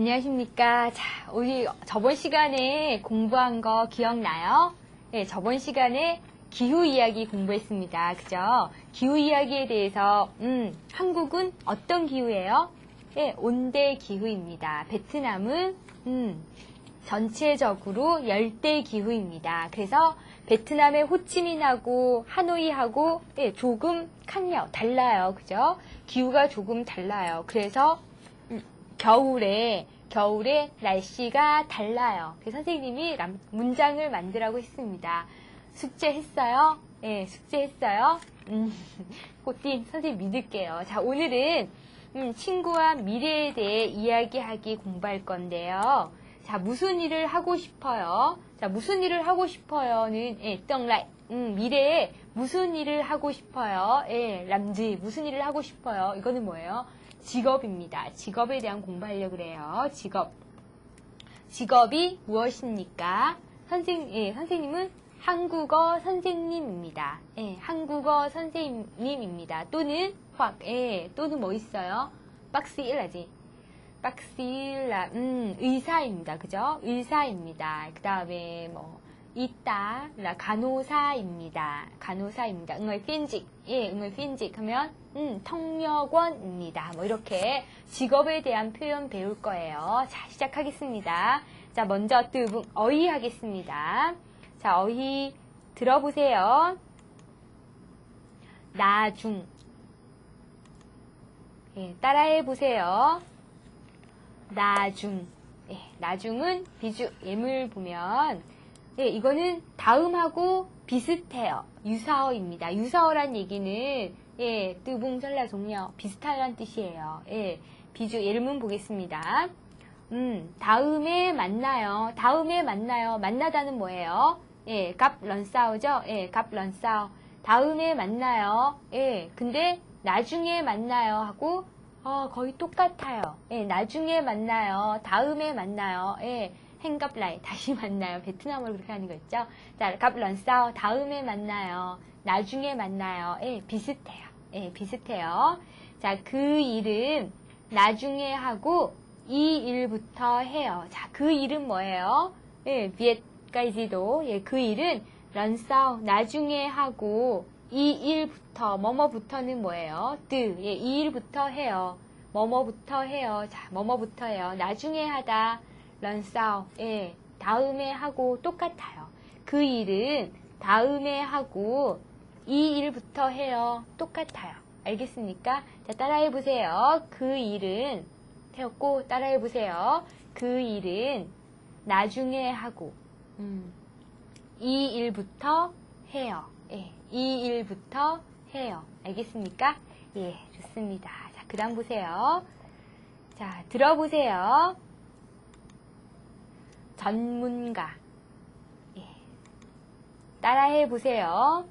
안녕하십니까. 자, 우리 저번 시간에 공부한 거 기억나요? 네, 저번 시간에 기후 이야기 공부했습니다. 그죠? 기후 이야기에 대해서, 음, 한국은 어떤 기후예요? 네, 온대 기후입니다. 베트남은, 음, 전체적으로 열대 기후입니다. 그래서 베트남의 호치민하고 하노이하고 예, 조금 칸요 달라요. 그죠? 기후가 조금 달라요. 그래서 음, 겨울에 겨울에 날씨가 달라요. 그래서 선생님이 람- 문장을 만들라고 했습니다. 숙제했어요? 예, 숙제했어요? 음, 꽃띠 선생님 믿을게요. 자, 오늘은 음, 친구와 미래에 대해 이야기하기 공부할 건데요. 자, 무슨 일을 하고 싶어요? 자, 무슨 일을 하고 싶어요는 예, 떡라이. 음, 미래에 무슨 일을 하고 싶어요? 예, 람지 무슨 일을 하고 싶어요? 이거는 뭐예요? 직업입니다. 직업에 대한 공부하려고 그래요. 직업. 직업이 무엇입니까? 선생, 예, 선생님은 한국어 선생님입니다. 예, 한국어 선생님입니다. 또는 확, 예, 또는 뭐 있어요? 박스 1라지. 박스라, 음, 의사입니다. 그죠? 의사입니다. 그 다음에 뭐, 있다, 라, 간호사입니다. 간호사입니다. 응을 핀직, 예, 응을 핀직 하면, 음, 통역원입니다. 뭐, 이렇게 직업에 대한 표현 배울 거예요. 자, 시작하겠습니다. 자, 먼저 뜨붕, 어휘 하겠습니다. 자, 어휘 들어보세요. 나중. 예, 따라해 보세요. 나중. 예, 나중은 비주 예물 보면 예, 이거는 다음하고 비슷해요. 유사어입니다. 유사어란 얘기는 예, 뜨붕 전라 종려 비슷하다는 뜻이에요. 예, 비주 예문 보겠습니다. 음, 다음에 만나요. 다음에 만나요. 만나다는 뭐예요? 예, 갑 런싸우죠? 예, 갑 런싸우. 다음에 만나요. 예, 근데 나중에 만나요 하고 어, 거의 똑같아요. 예, 나중에 만나요. 다음에 만나요. 예, 행갑라이 다시 만나요. 베트남어로 그렇게 하는 거 있죠? 자, 갑 런싸우 다음에 만나요. 나중에 만나요. 예, 비슷해요. 예, 비슷해요. 자, 그 일은 나중에 하고 이 일부터 해요. 자, 그 일은 뭐예요? 예, 비엣까지도 예, 그 일은 런싸우 나중에 하고 이 일부터 뭐뭐부터는 뭐예요? 뜨, 예, 이 일부터 해요. 뭐뭐부터 해요. 자, 뭐뭐부터 해요. 나중에 하다 런싸우 예, 다음에 하고 똑같아요. 그 일은 다음에 하고 이 일부터 해요. 똑같아요. 알겠습니까? 자, 따라해 보세요. 그 일은 태웠고 따라해 보세요. 그 일은 나중에 하고 음, 이 일부터 해요. 예, 이 일부터 해요. 알겠습니까? 예, 좋습니다. 자, 그 다음 보세요. 자, 들어보세요. 전문가. 예. 따라해 보세요.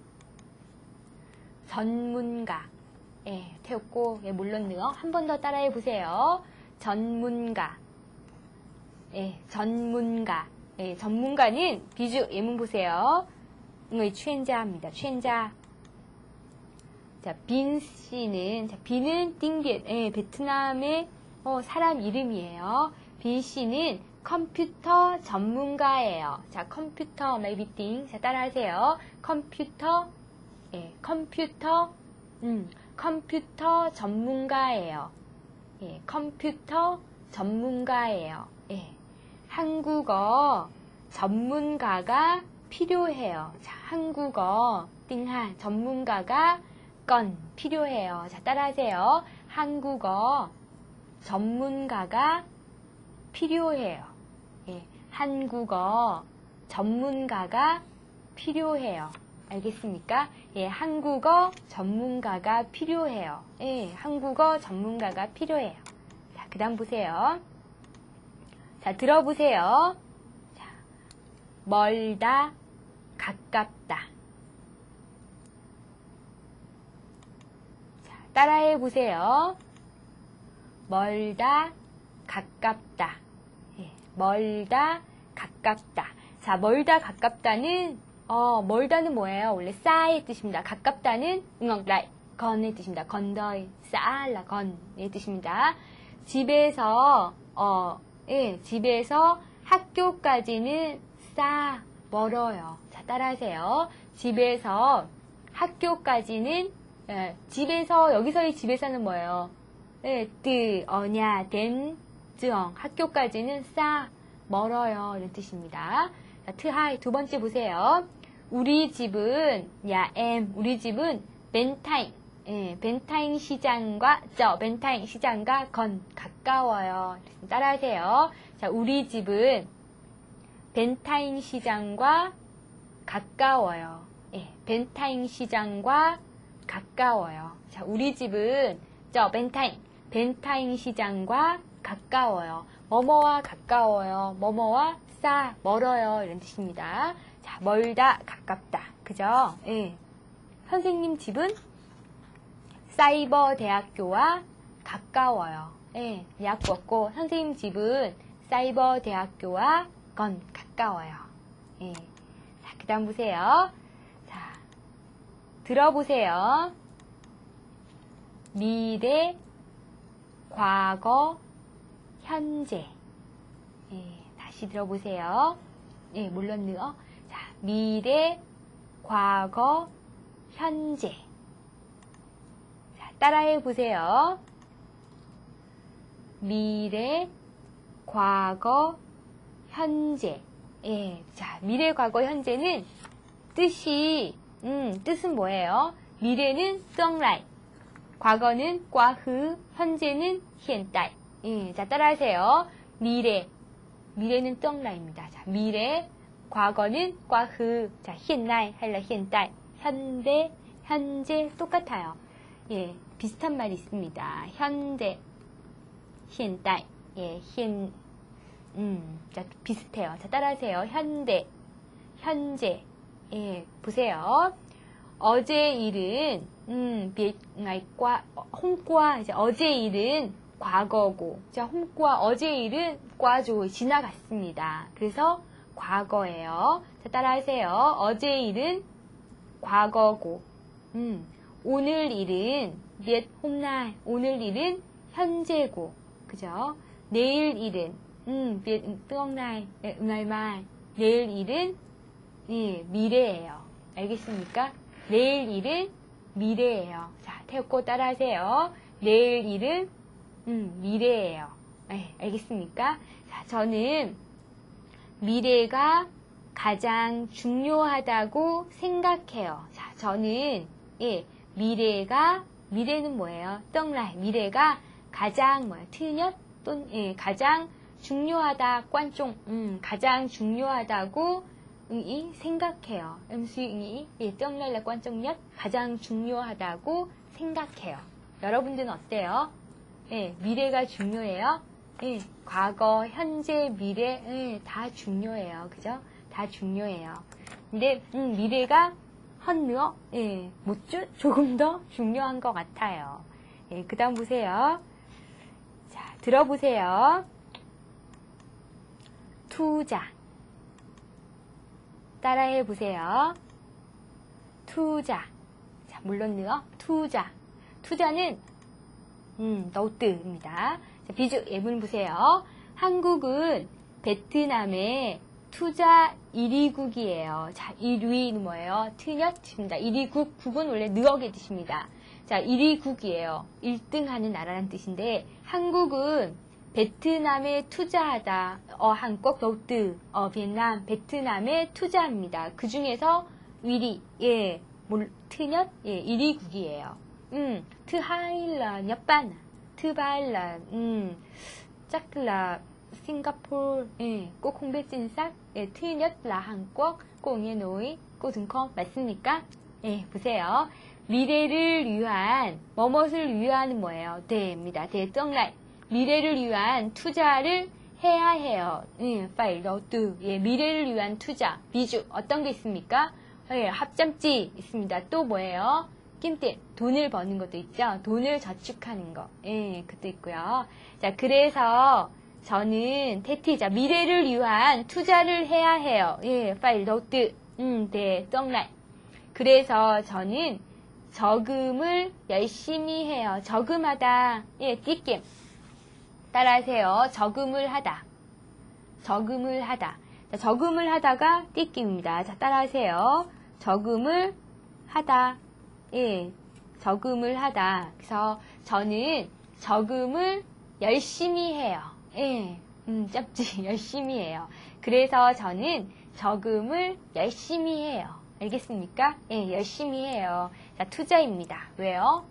전문가. 예, 태웠고, 예, 물론 nữa. 한번 더 따라해 보세요. 전문가. 예, 전문가. 예, 전문가는 비주 예문 보세요. 의 chuyên 자입니다. chuyên자. 자, 빈 씨는 자, 빈은 띵비엣. 예, 베트남의 어, 사람 이름이에요. 빈 씨는 컴퓨터 전문가예요. 자, 컴퓨터 maybe 자, 따라하세요. 컴퓨터 예, 컴퓨터 음, 컴퓨터 전문가예요. 예, 컴퓨터 전문가예요. 예. 한국어 전문가가 필요해요. 자, 한국어 띵한 전문가가 건 필요해요. 자, 따라하세요. 한국어 전문가가 필요해요. 예, 한국어 전문가가 필요해요. 알겠습니까? 예, 한국어 전문가가 필요해요. 예, 한국어 전문가가 필요해요. 자, 그 다음 보세요. 자, 들어보세요. 자, 멀다, 가깝다. 자, 따라해 보세요. 멀다, 가깝다. 예, 멀다, 가깝다. 자, 멀다, 가깝다는, 어, 멀다는 뭐예요? 원래 싸의 뜻입니다. 가깝다는, 응엉라이, 건의 뜻입니다. 건더이, 싸라, 건의 뜻입니다. 집에서, 어, 예, 집에서 학교까지는 xa 멀어요. 자, 따라하세요. 집에서 학교까지는 예, 집에서 여기서의 집에서는 뭐예요? 예, từ, ở nhà, đến, trường 학교까지는 xa 멀어요 이런 뜻입니다. 자, thứ hai 두 번째 보세요. 우리 집은 nhà em 우리 집은 벤타잉 예, 벤타잉 시장과 저 벤타잉 시장과 gần 가까워요. 따라하세요. 자, 우리 집은 벤타잉 시장과 가까워요. 예, 벤타잉 시장과 가까워요. 자, 우리 집은 저 벤타잉 벤타잉 시장과 가까워요. 뭐뭐와 가까워요. 뭐뭐와 싸 멀어요. 이런 뜻입니다. 자, 멀다 가깝다. 그죠? 예. 선생님 집은 사이버 대학교와 가까워요. 예, 약웠고 선생님 집은 사이버 대학교와 건 가까워요. 예. 자, 그 다음 보세요. 자, 들어보세요. 미래, 과거, 현재. 예, 다시 들어보세요. 예, 물론 nữa. 자, 미래, 과거, 현재. 자, 따라해 보세요. 미래, 과거, 현재. 예, 자, 미래, 과거, 현재는 뜻이, 음, 뜻은 뭐예요? 미래는 lai, 과거는 과흐, 현재는 tại. 예, 자, 따라하세요. 미래. 미래는 tương lai 입니다. 자, 미래. 과거는 과흐. 자, là hiện tại. 현대, 현재 똑같아요. 예, 비슷한 말이 있습니다. 현대, tại. 예, hiện 음, 자, 비슷해요. 자, 따라하세요. 현대, 현재. 예, 보세요. 어제 일은 음, hôm qua 이제 어제 일은 과거고, 자, qua 어제 일은 과조 지나갔습니다. 그래서 과거예요. 자, 따라하세요. 어제 일은 과거고, 음, 오늘 일은 hôm nay, 오늘 일은 현재고, 그죠? 내일 일은 음, lai, ngày mai, 내일 일은 예, 미래예요. 알겠습니까? 내일 일은 미래예요. 자, 태우고 따라하세요. 내일 일은 음, 미래예요. 네, 알겠습니까? 자, 저는 미래가 가장 중요하다고 생각해요. 자, 저는 예, 미래가 미래는 뭐예요? 떡라이 미래가 가장 뭐야? 트녁 또는 예, 가장 중요하다 관종 음, 가장 중요하다고 이 생각해요. 음수이 예, 떡날라 관trọng nhất 가장 중요하다고 생각해요. 여러분들은 어때요? 예, 미래가 중요해요. 예, 과거, 현재, 미래 예, 다 중요해요. 그죠? 다 중요해요. 근데 음, 미래가 헌nữa 예, 못줄 조금 더 중요한 것 같아요. 예, 그다음 보세요. 자, 들어보세요. 투자. 따라해 보세요. 투자. 자, 물론 nữa. 투자. 투자는 음, 너트입니다. 자, 비주 예문 보세요. 한국은 베트남의 투자 1위국이에요. 자, 1위는 뭐예요? 트녀입니다. 1위국, 국은 원래 느억의 뜻입니다. 자, 1위국이에요. 1등 하는 나라라는 뜻인데, 한국은 베트남에 투자하다. 어, 한국 đầu 어, 베트남, 베트남에 투자합니다. 그 중에서 1위, 예, 뭘, 트녀? 예, 1위국이에요. 음, thứ ba là 음, là Singapore. 예, xác. 예, nói, cô từng không 맞습니까? 예, 보세요. 미래를 위한 뭐뭇을 위한 뭐예요? 대입니다. 대 tương lai. 미래를 위한 투자를 해야 해요. 예, đầu tư. 예, 미래를 위한 투자. 비주 어떤 게 있습니까? 예, 합점지 있습니다. 또 뭐예요? 김띠 돈을 버는 것도 있죠. 돈을 저축하는 거. 예, 그것도 있고요. 자, 그래서 저는 테티자 미래를 위한 투자를 해야 해요. 예, 파일 노트. 음, 네, 똥날. 그래서 저는 저금을 열심히 해요. 저금하다. 예, 띠김. 따라하세요. 저금을 하다. 저금을 하다. 자, 저금을 하다가 띠낌입니다. 자, 따라하세요. 저금을 하다. 예, 저금을 하다. 그래서 저는 저금을 열심히 해요. 예, 음, 짭지. 열심히 해요. 그래서 저는 저금을 열심히 해요. 알겠습니까? 예, 열심히 해요. 자, 투자입니다. 왜요?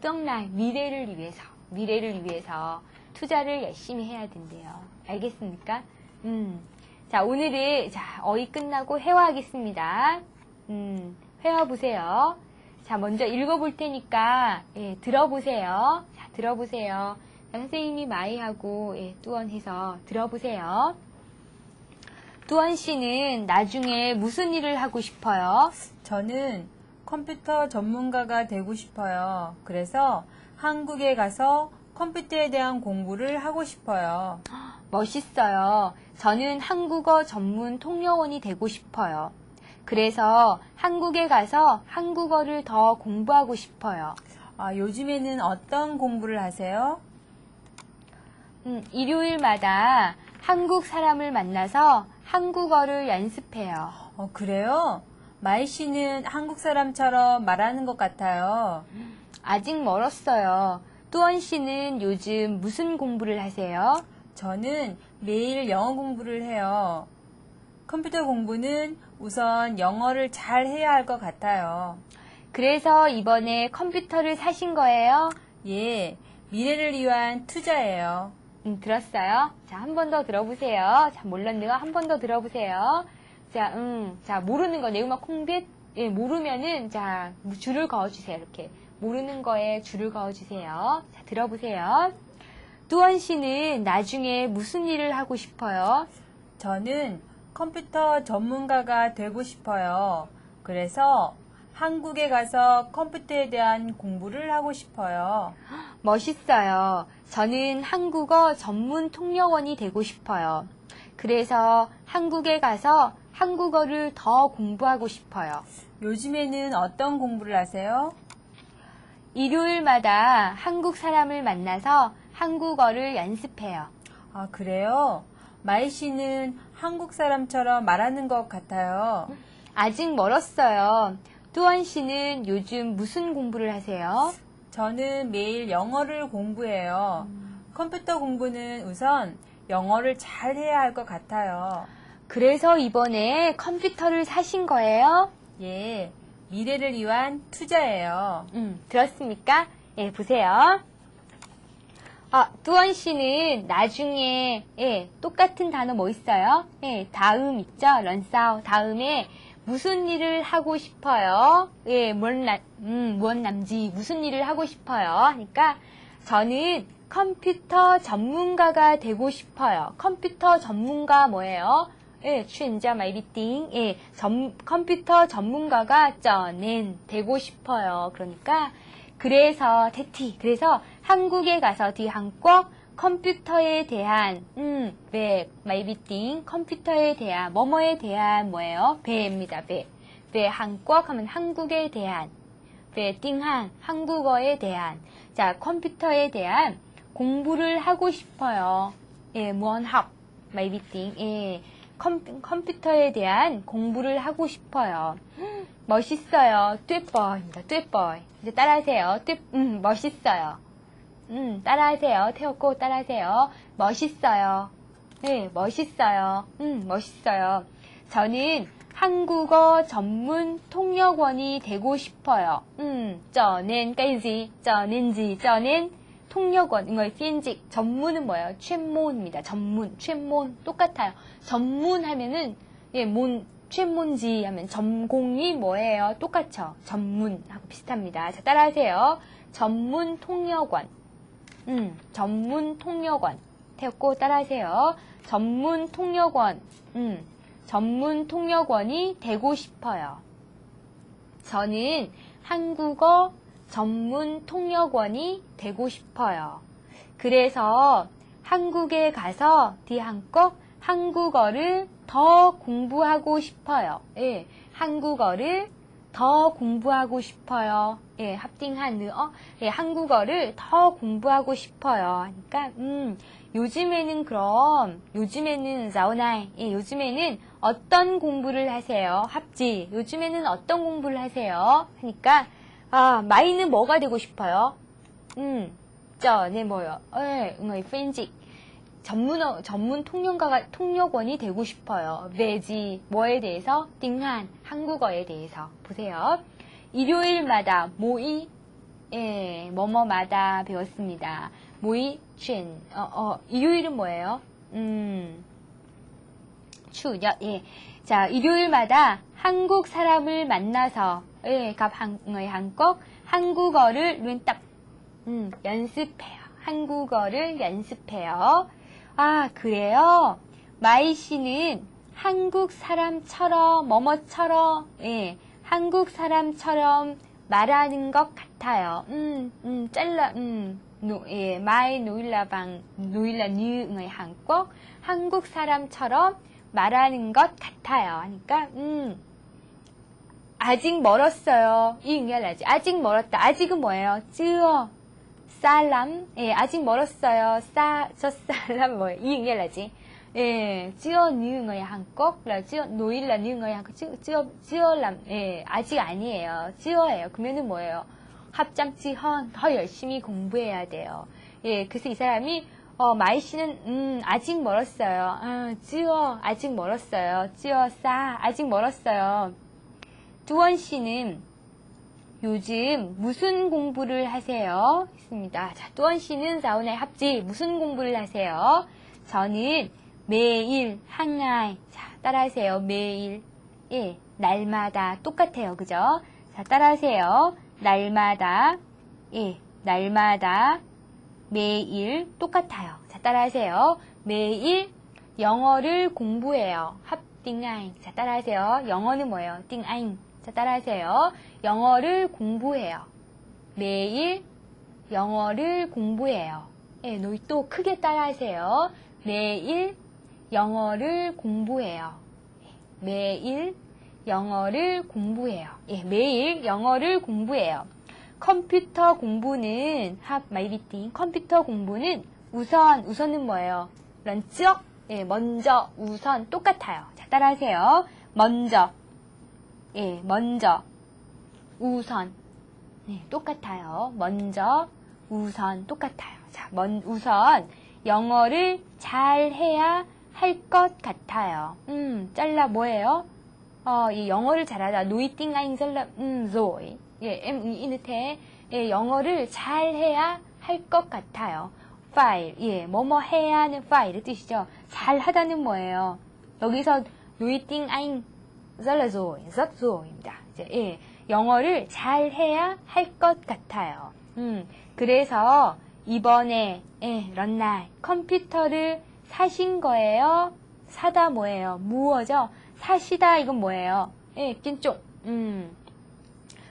떡날 미래를 위해서, 미래를 위해서 투자를 열심히 해야 된대요. 알겠습니까? 음. 자, 오늘은, 자, 어휘 끝나고 회화하겠습니다. 음, 회화 보세요. 자, 먼저 읽어볼 테니까, 예, 들어보세요. 자, 들어보세요. 자, 선생님이 마이하고, 예, 뚜원해서 들어보세요. 뚜원 씨는 나중에 무슨 일을 하고 싶어요? 저는 컴퓨터 전문가가 되고 싶어요. 그래서 한국에 가서 컴퓨터에 대한 공부를 하고 싶어요. 멋있어요. 저는 한국어 전문 통역원이 되고 싶어요. 그래서 한국에 가서 한국어를 더 공부하고 싶어요. 아, 요즘에는 어떤 공부를 하세요? 음, 일요일마다 한국 사람을 만나서 한국어를 연습해요. 어, 그래요? 마이 씨는 한국 사람처럼 말하는 것 같아요. 아직 멀었어요. 뚜원 씨는 요즘 무슨 공부를 하세요? 저는 매일 영어 공부를 해요. 컴퓨터 공부는 우선 영어를 잘 해야 할 것 같아요. 그래서 이번에 컴퓨터를 사신 거예요? 예, 미래를 위한 투자예요. 음, 들었어요? 자, 한 번 더 들어보세요. 자, 몰랐는 거한번 더 들어보세요. 자, 음, 자, 모르는 거, 내우마 콩빗, 예, 모르면은, 자, 줄을 그어주세요. 이렇게. 모르는 거에 줄을 그어주세요. 자, 들어보세요. 뚜원 씨는 나중에 무슨 일을 하고 싶어요? 저는 컴퓨터 전문가가 되고 싶어요. 그래서 한국에 가서 컴퓨터에 대한 공부를 하고 싶어요. 멋있어요. 저는 한국어 전문 통역원이 되고 싶어요. 그래서 한국에 가서 한국어를 더 공부하고 싶어요. 요즘에는 어떤 공부를 하세요? 일요일마다 한국 사람을 만나서 한국어를 연습해요. 아, 그래요? 마이 씨는 한국 사람처럼 말하는 것 같아요. 아직 멀었어요. 뚜원 씨는 요즘 무슨 공부를 하세요? 저는 매일 영어를 공부해요. 컴퓨터 공부는 우선 영어를 잘 해야 할 것 같아요. 그래서 이번에 컴퓨터를 사신 거예요? 예, 미래를 위한 투자예요. 음, 들었습니까? 예, 보세요. 아, 뚜원 씨는 나중에, 예, 똑같은 단어 뭐 있어요? 예, 다음 있죠? 런싸오. 다음에 무슨 일을 하고 싶어요? 예, muốn làm, 음, muốn làm gì, 무슨 일을 하고 싶어요? 하니까 저는 컴퓨터 전문가가 되고 싶어요. 컴퓨터 전문가 뭐예요? 예, chuyên gia máy vi tính. 예, 전, 컴퓨터 전문가가 저는 되고 싶어요. 그러니까 그래서 thế thì 그래서 한국에 가서 đi Hàn Quốc 컴퓨터에 대한 음, về máy vi tính 컴퓨터에 대한 뭐뭐에 대한 뭐예요? về입니다. về. về Hàn Quốc 하면 한국에 대한 về tiếng Hàn 한국어에 대한 자 컴퓨터에 대한 공부를 하고 싶어요. 예, muốn học máy vi tính 예. 컴, 컴퓨터에 대한 공부를 하고 싶어요. 멋있어요. tuyệt vời입니다. tuyệt vời. 이제 따라하세요. tuyệt, 음, 멋있어요. 음, 따라하세요. 태웠고 따라하세요. 멋있어요. 네, 멋있어요. 음, 멋있어요. 저는 한국어 전문 통역원이 되고 싶어요. 음, 저는 까지, 저는지, 저는 통역원, 이거 피엔직 전문은 뭐예요? chuy문입니다. 전문, chuy문 똑같아요. 전문 하면은 예, 뭔 chuy문지 하면 전공이 뭐예요? 똑같죠. 전문하고 비슷합니다. 자, 따라하세요. 전문 통역원. 음, 전문 통역원. 태웠고 따라하세요. 전문 통역원. 음, 전문 통역원이 되고 싶어요. 저는 한국어 전문 통역원이 되고 싶어요. 그래서 한국에 가서 뒤한국 한국어를 더 공부하고 싶어요. 예, 한국어를 더 공부하고 싶어요. 예, 합딩한 느어, 예, 한국어를 더 공부하고 싶어요. 그러니까, 음, 요즘에는 그럼, 요즘에는 자오나이, 예, 요즘에는 어떤 공부를 하세요? 합지, 요즘에는 어떤 공부를 하세요? 하니까, 아, 마이는 뭐가 되고 싶어요? 음, 저, 네, 뭐요? 예, 응의 팬직. 전문어, 전문 통역가가, 통역원이 되고 싶어요. 왜지, 뭐에 대해서? 띵한, 한국어에 대해서. 보세요. 일요일마다 mỗi, 예, 뭐뭐마다 배웠습니다. mỗi, 쉔, 어, 어, 일요일은 뭐예요? 음, 추녁, 예. 자, 일요일마다 한국 사람을 만나서, 예, gặp người Hàn Quốc, 한국어를 luyện tập, 음, 연습해요. 한국어를 연습해요. 아, 그래요? 마이 씨는 한국 사람처럼, 뭐뭐처럼, 예, 한국 사람처럼 말하는 것 같아요. 음, 음, 잘라, 음, 노, 예, 마이 노일라방, 노일라 뉴의 한국, 한국 사람처럼 말하는 것 같아요. 하니까, 음, 아직 멀었어요. 이 응열하지. 아직 멀었다. 아직은 뭐예요? 쯔어. 살람. 예, 아직 멀었어요. 싸, 저 살람 뭐예요? 이 응열하지. 예, 찌어 니응의 한국, 라 찌어 노일라 니응의 한국, 찌어 찌어람, 예, 아직 아니에요. 찌어예요. 그러면은 뭐예요? 합장 찌헌 더 열심히 공부해야 돼요. 예, 그래서 이 사람이 어, 마이 씨는 음, 아직 멀었어요. 아, 찌어 아직 멀었어요. 찌어 싸 아직 멀었어요. 두원 씨는 요즘 무슨 공부를 하세요? 있습니다. 자, 두원 씨는 사우나의 합지 무슨 공부를 하세요? 저는 매일 한날 자 따라하세요. 매일 예 날마다 똑같아요. 그죠? 자 따라하세요. 날마다 예 날마다 매일 똑같아요. 자 따라하세요. 매일 영어를 공부해요. 합 띵아잉 자 따라하세요. 영어는 뭐예요? 띵아잉 자 따라하세요. 영어를 공부해요. 매일 영어를 공부해요. 예, nói to 크게 따라하세요. 매일 영어를 공부해요. 매일 영어를 공부해요. 예, 매일 영어를 공부해요. 컴퓨터 공부는 học máy vi tính 컴퓨터 공부는 우선 우선은 뭐예요? lần trước 예, 먼저 우선 똑같아요. 자, 따라하세요. 먼저 예, 먼저 우선 네, 똑같아요. 먼저 우선 똑같아요. 자, 먼 우선 영어를 잘 해야 할 것 같아요. 음, 잘라 뭐예요? 어, 이 영어를 잘하다. 노이띵 아잉 잘라 음, rồi. 예, em 이는테 예, 영어를 잘 해야 할 것 같아요. 파일, 예, 뭐뭐 해야 하는 파일의 뜻이죠. 잘 하다는 뭐예요? 여기서 노이띵 아잉 잘라 rồi, rất rồi.입니다. 이제 예, 영어를 잘 해야 할 것 같아요. 음, 그래서 이번에 예, 런날 컴퓨터를 사신 거예요? 사다 뭐예요? 무어죠? 사시다 이건 뭐예요? 예, 낀쪽. 음.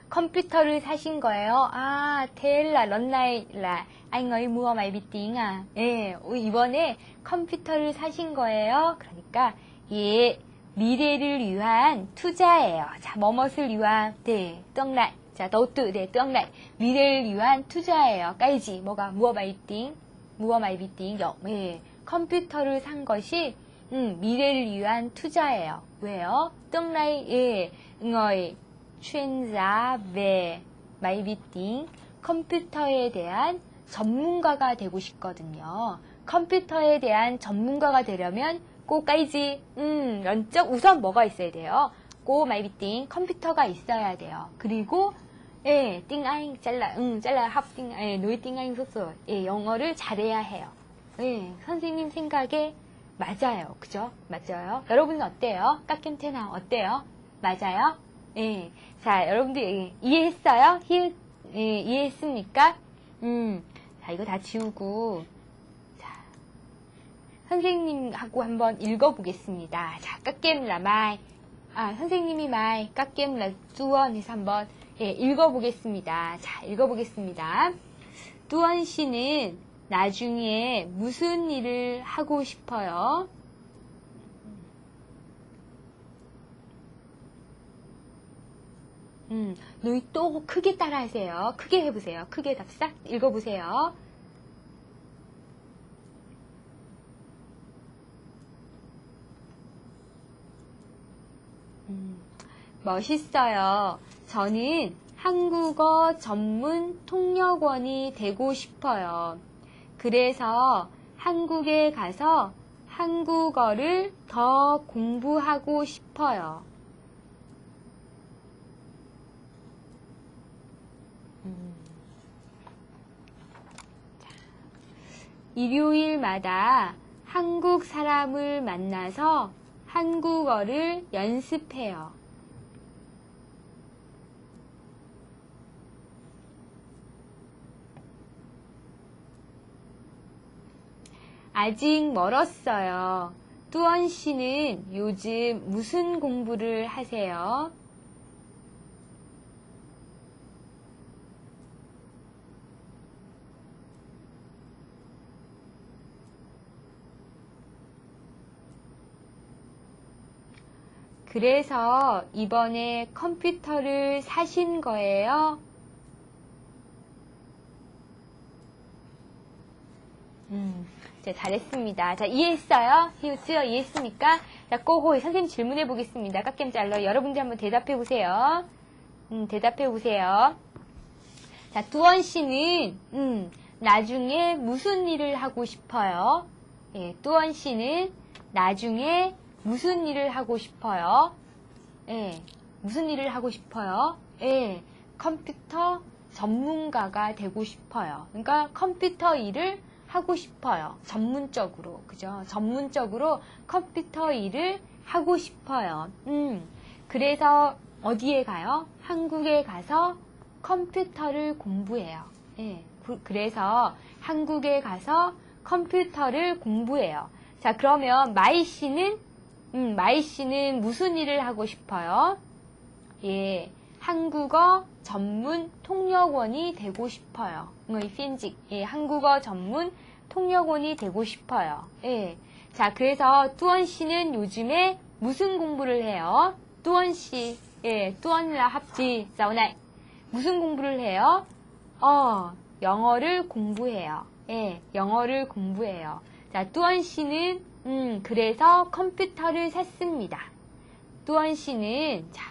컴퓨터를 사신 거예요? 아, 텔라 런나이라 vi tính à? 예, 이번에 컴퓨터를 사신 거예요? 그러니까 예, 미래를 위한 투자예요. 자, 뭐뭇을 위한 네, 떡날. 자, 더우뜨 네, 떡날. 미래를 위한 투자예요. 까이지 뭐가 무어 마이팅? 무어 마이비팅? 영. 예. 컴퓨터를 산 것이 음, 미래를 위한 투자예요. 왜요? 떡날 예. 응어이 chuyên 배 마이비팅 컴퓨터에 대한 전문가가 되고 싶거든요. 컴퓨터에 대한 전문가가 되려면 꼭 까이지 음, 런적 우선 뭐가 있어야 돼요? 고 마이비팅 컴퓨터가 있어야 돼요. 그리고 예, 띵아잉 잘라 응 잘라 합 띵 예, 노이 띵아잉 소소 예, 영어를 잘해야 해요. 예, 선생님 생각에 맞아요. 그죠? 맞아요. 여러분은 어때요? 깎임테나 어때요? 맞아요? 예. 자, 여러분들 예, 이해했어요? hiểu, 예, 이해했습니까? 음. 자, 이거 다 지우고 자. 선생님하고 한번 읽어보겠습니다. 자, các em là 마이. 아, 선생님이 마이 các em là 뚜원 해서 한번 예, 읽어보겠습니다. 자, 읽어보겠습니다. 뚜원 씨는 나중에 무슨 일을 하고 싶어요? 음, 너희 또 크게 따라하세요. 크게 해보세요. 크게 답싹 읽어보세요. 음, 멋있어요. 저는 한국어 전문 통역원이 되고 싶어요. 그래서 한국에 가서 한국어를 더 공부하고 싶어요. 음. 자, 일요일마다 한국 사람을 만나서 한국어를 연습해요. 아직 멀었어요. 뚜원 씨는 요즘 무슨 공부를 하세요? 그래서 이번에 컴퓨터를 사신 거예요? 음, 자, 잘했습니다. 자, 이해했어요? 히우츠요? 이해했습니까? 자, 꼬호이 선생님 질문해 보겠습니다. 깎겜 잘러. 여러분들 한번 대답해 보세요. 음, 대답해 보세요. 자, 두원 씨는, 음, 나중에 무슨 일을 하고 싶어요? 예, 두원 씨는 나중에 무슨 일을 하고 싶어요? 예, 무슨 일을 하고 싶어요? 예, 컴퓨터 전문가가 되고 싶어요. 그러니까 컴퓨터 일을 하고 싶어요. 전문적으로. 그죠? 전문적으로 컴퓨터 일을 하고 싶어요. 음. 그래서 어디에 가요? 한국에 가서 컴퓨터를 공부해요. 예. 그, 그래서 한국에 가서 컴퓨터를 공부해요. 자, 그러면 마이 씨는 음, 마이 씨는 무슨 일을 하고 싶어요? 예. 한국어 전문 통역원이 되고 싶어요. 의 핀직. 예, 한국어 전문 통역원이 되고 싶어요. 예. 자, 그래서 뚜원 씨는 요즘에 무슨 공부를 해요? 뚜원 씨. 예, 뚜원 là học gì sau này. 무슨 공부를 해요? 어, 영어를 공부해요. 예, 영어를 공부해요. 자, 뚜원 씨는 음, 그래서 컴퓨터를 샀습니다. 뚜원 씨는 자,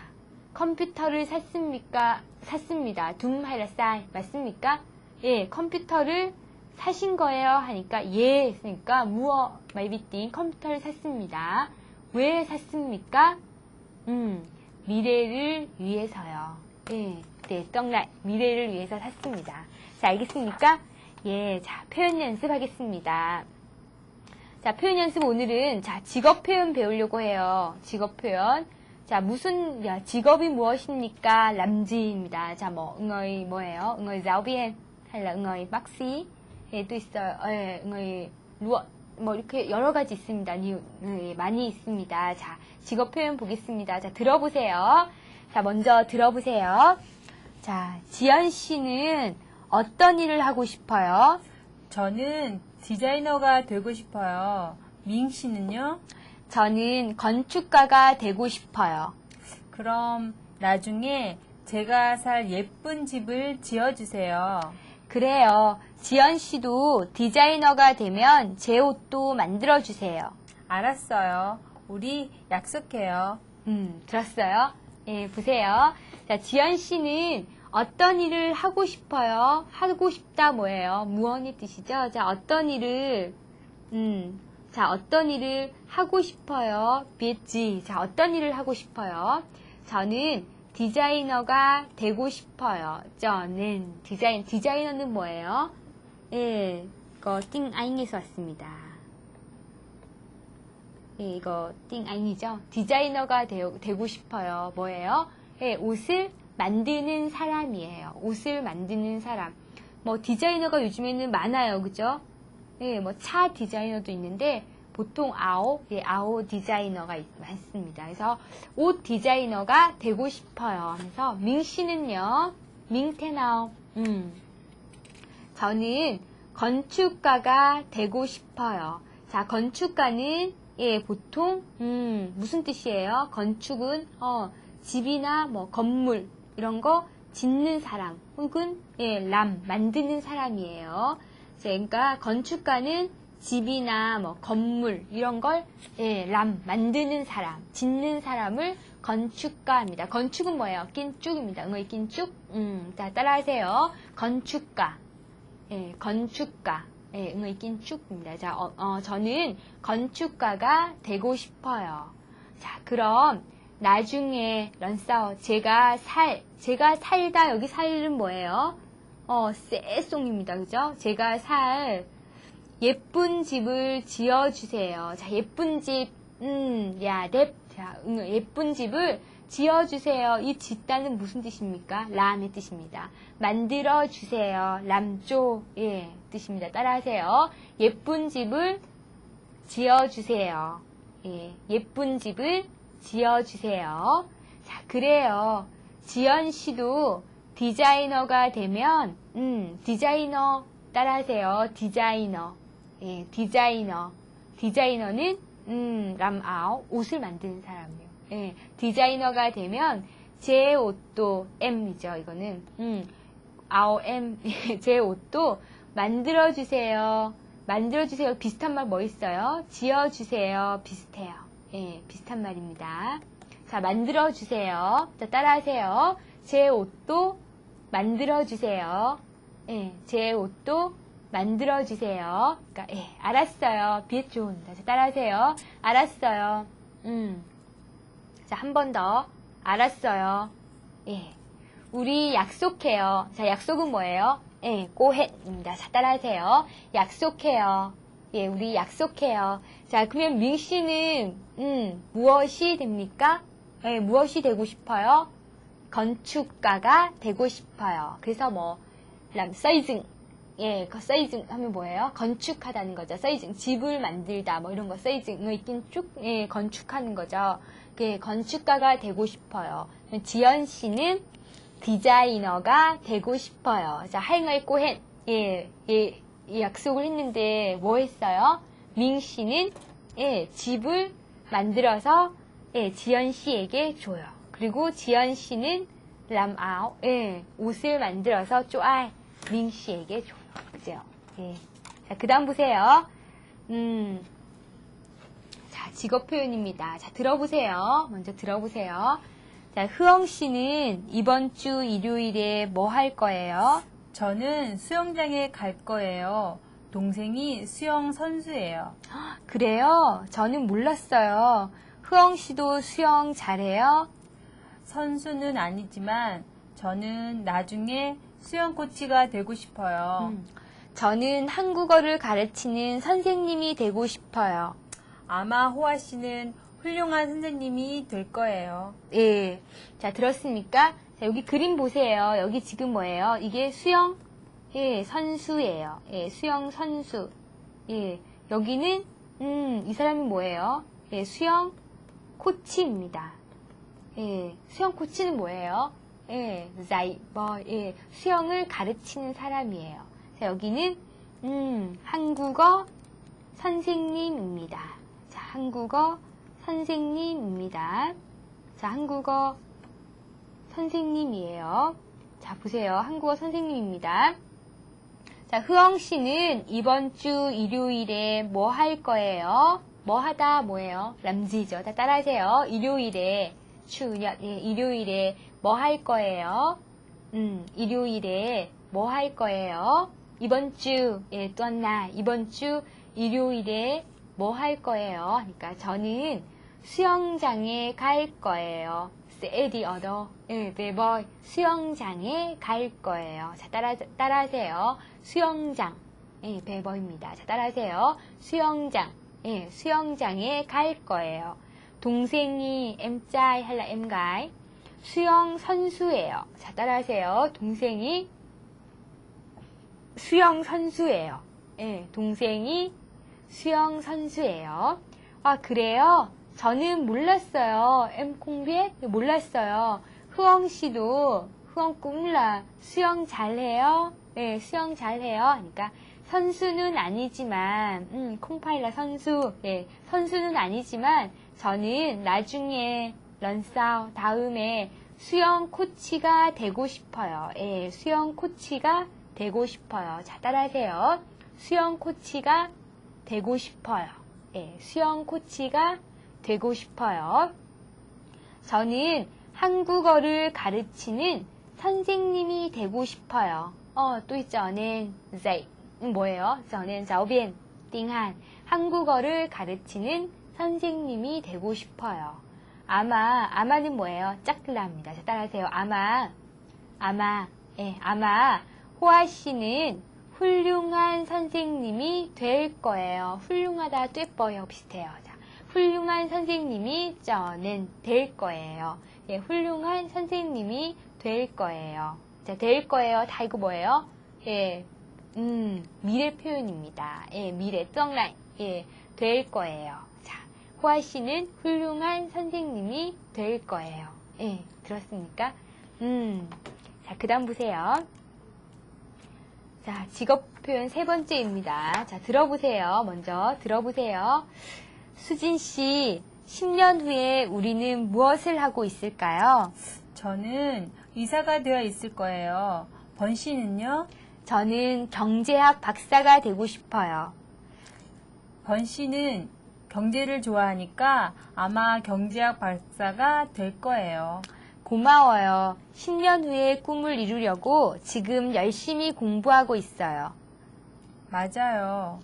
컴퓨터를 샀습니까? 샀습니다. đúng hay là sai 맞습니까? 예, 컴퓨터를 사신 거예요 하니까 예 했으니까 mua máy vi tính 컴퓨터를 샀습니다. 왜 샀습니까? 음, 미래를 위해서요. 예, 네, 떡날 미래를 위해서 샀습니다. 자, 알겠습니까? 예, 자, 표현 연습하겠습니다. 자, 표현 연습 오늘은 자, 직업 표현 배우려고 해요. 직업 표현. 자, 무슨 야, 직업이 무엇입니까? 람지입니다. 자, 뭐 응어이 뭐예요? 응어이 자오비엔 là 응어이 박시 예, 또 있어요. 예, 응어이 루어 뭐 이렇게 여러 가지 있습니다. 예, 많이 있습니다. 자, 직업 표현 보겠습니다. 자, 들어보세요. 자, 먼저 들어보세요. 자, 지연 씨는 어떤 일을 하고 싶어요? 저는 디자이너가 되고 싶어요. 밍 씨는요? 저는 건축가가 되고 싶어요. 그럼 나중에 제가 살 예쁜 집을 지어주세요. 그래요. 지연 씨도 디자이너가 되면 제 옷도 만들어주세요. 알았어요. 우리 약속해요. 음, 들었어요? 예, 보세요. 자, 지연 씨는 어떤 일을 하고 싶어요? 하고 싶다 뭐예요? 무언이 뜻이죠? 자, 어떤 일을, 음, 자, 어떤 일을 하고 싶어요? 비지. 자, 어떤 일을 하고 싶어요? 저는 디자이너가 되고 싶어요. 저는 디자인, 디자이너는 뭐예요? 예, 이거 띵 아잉에서 왔습니다. 예, 이거 띵 아잉이죠? 디자이너가 되, 되고 싶어요. 뭐예요? 예, 옷을 만드는 사람이에요. 옷을 만드는 사람. 뭐 디자이너가 요즘에는 많아요. 그죠? 예, 뭐차 디자이너도 있는데 보통 아오, 예, 아오 디자이너가 있, 많습니다. 그래서 옷 디자이너가 되고 싶어요. 그래서 민 씨는요, 민테나오, 음, 저는 건축가가 되고 싶어요. 자, 건축가는 예, 보통 음, 무슨 뜻이에요? 건축은 어, 집이나 뭐 건물 이런 거 짓는 사람 혹은 예, 람 만드는 사람이에요. 자, 그러니까 건축가는 집이나 뭐 건물 이런 걸 예, 람 만드는 사람, 짓는 사람을 건축가입니다. 건축은 뭐예요? 낀쭉입니다. 응의 낀쭉. 음, 자 따라하세요. 건축가. 예, 건축가. 예, 응의 낀쭉입니다. 자, 어, 어, 저는 건축가가 되고 싶어요. 자, 그럼 나중에 런싸워 제가 살 제가 살다 여기 살은 뭐예요? 어, 쎄송입니다. 그죠? 제가 살 예쁜 집을 지어 주세요. 자, 예쁜 집 음, 야, 넵. 자, 음, 예쁜 집을 지어 주세요. 이 짓다는 무슨 뜻입니까? 람의 뜻입니다. 만들어 주세요. 람조 예, 뜻입니다. 따라하세요. 예쁜 집을 지어 주세요. 예, 예쁜 집을 지어주세요. 자, 그래요. 지연 씨도 디자이너가 되면, 음, 디자이너 따라하세요. 디자이너. 예, 디자이너. 디자이너는, 음, 람아오, 옷을 만드는 사람이에요. 예, 디자이너가 되면, 제 옷도, M이죠, 이거는. 음, 아오, M. 제 옷도 만들어주세요. 만들어주세요. 비슷한 말 뭐 있어요? 지어주세요. 비슷해요. 예, 비슷한 말입니다. 자, 만들어 주세요. 자, 따라하세요. 제 옷도 만들어 주세요. 예, 제 옷도 만들어 주세요. 그러니까, 예, 알았어요. 비읍 좋은다. 자, 따라하세요. 알았어요. 음. 자, 한 번 더. 알았어요. 예. 우리 약속해요. 자, 약속은 뭐예요? 예, 꼬햇입니다. 자, 따라하세요. 약속해요. 예, 우리 약속해요. 자, 그러면 민 씨는, 음, 무엇이 됩니까? 예, 무엇이 되고 싶어요? 건축가가 되고 싶어요. 그래서 뭐, 람, 사이징. 예, 그 사이징 하면 뭐예요? 건축하다는 거죠. 사이징. 집을 만들다, 뭐 이런 거, 사이징을 있긴 쭉, 예, 건축하는 거죠. 그 건축가가 되고 싶어요. 지연 씨는 디자이너가 되고 싶어요. 자, 하잉을 꼬헨. 예, 예, 약속을 했는데 뭐 했어요? 민 씨는 예, 집을 만들어서 예, 지연 씨에게 줘요. 그리고 지연 씨는 람아오 예, 옷을 만들어서 쪼아 민 씨에게 줘요. 그죠? 예. 자, 그다음 보세요. 음. 자, 직업 표현입니다. 자, 들어보세요. 먼저 들어보세요. 자, 흐엉 씨는 이번 주 일요일에 뭐 할 거예요? 저는 수영장에 갈 거예요. 동생이 수영 선수예요. 그래요? 저는 몰랐어요. 흐엉 씨도 수영 잘해요? 선수는 아니지만 저는 나중에 수영 코치가 되고 싶어요. 음, 저는 한국어를 가르치는 선생님이 되고 싶어요. 아마 호아 씨는 훌륭한 선생님이 될 거예요. 예. 자, 들었습니까? 자, 여기 그림 보세요. 여기 지금 뭐예요? 이게 수영, 예, 선수예요. 예, 수영 선수. 예, 여기는, 음, 이 사람이 뭐예요? 예, 수영 코치입니다. 예, 수영 코치는 뭐예요? 예, 자이버, 예, 수영을 가르치는 사람이에요. 자, 여기는, 음, 한국어 선생님입니다. 자, 한국어 선생님입니다. 자, 한국어 선생님이에요. 자, 보세요. 한국어 선생님입니다. 자, 흐엉 씨는 이번 주 일요일에 뭐 할 거예요? 뭐 하다 뭐예요? 람지죠. 다 따라하세요. 일요일에 추년 예, 일요일에 뭐 할 거예요? 음, 일요일에 뭐 할 거예요? 이번 주 예, 또한나 이번 주 일요일에 뭐 할 거예요? 그러니까 저는 수영장에 갈 거예요. 세디 어더 예, 베버 수영장에 갈 거예요. 자, 따라 따라하세요. 수영장. 예, 베버입니다. 자, 따라하세요. 수영장. 예, 수영장에 갈 거예요. 동생이 엠짜이 할라 엠가이 수영 선수예요. 자, 따라하세요. 동생이 수영 선수예요. 예, 동생이 수영 선수예요. 아, 그래요? 저는 몰랐어요. 엠콩비에 몰랐어요. 흐엉 씨도 흐엉 꿈라 수영 잘해요. 네, 수영 잘해요. 그러니까 선수는 아니지만 음, 콩파일라 선수. 네, 선수는 아니지만 저는 나중에 런싸우 다음에 수영 코치가 되고 싶어요. 예, 수영 코치가 되고 싶어요. 자, 따라하세요. 수영 코치가 되고 싶어요. 예, 수영 코치가 되고 싶어요. 저는 한국어를 가르치는 선생님이 되고 싶어요. 어, 또. 저는 dạy 뭐예요? 저는 viên 띵한 한국어를 가르치는 선생님이 되고 싶어요. 아마 아마는 뭐예요? 짝라입니다. 자, 따라하세요. 아마 아마 예, 아마 호아 씨는 훌륭한 선생님이 될 거예요. 훌륭하다 떼뻐요 비슷해요. 자, 훌륭한 선생님이 저는 될 거예요. 예, 훌륭한 선생님이 될 거예요. 자, 될 거예요. 다 이거 뭐예요? 예, 음, 미래 표현입니다. 예, 미래, 쩡라인. 예, 될 거예요. 자, 호아 씨는 훌륭한 선생님이 될 거예요. 예, 들었습니까? 음, 자, 그 다음 보세요. 자, 직업 표현 세 번째입니다. 자, 들어보세요. 먼저 들어보세요. 수진 씨, 10년 후에 우리는 무엇을 하고 있을까요? 저는 의사가 되어 있을 거예요. 번 씨는요? 저는 경제학 박사가 되고 싶어요. 번 씨는 경제를 좋아하니까 아마 경제학 박사가 될 거예요. 고마워요. 10년 후에 꿈을 이루려고 지금 열심히 공부하고 있어요. 맞아요.